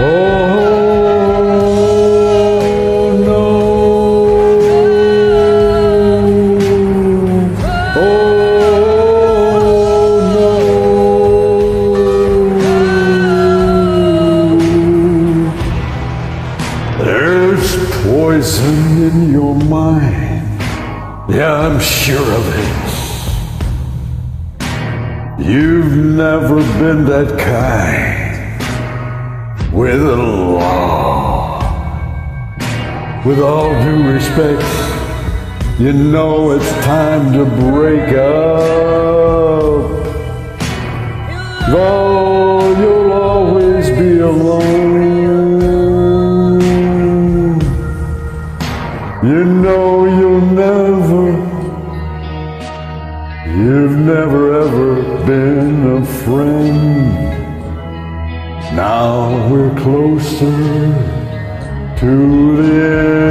Oh no. Oh no. There's poison in your mind. Yeah, I'm sure of it. You've never been that kind with a law. With all due respect, you know it's time to break up. Though you'll always be alone. You know you'll never, you've never ever been a friend. Now we're closer to the end.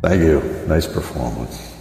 Thank you. Nice performance.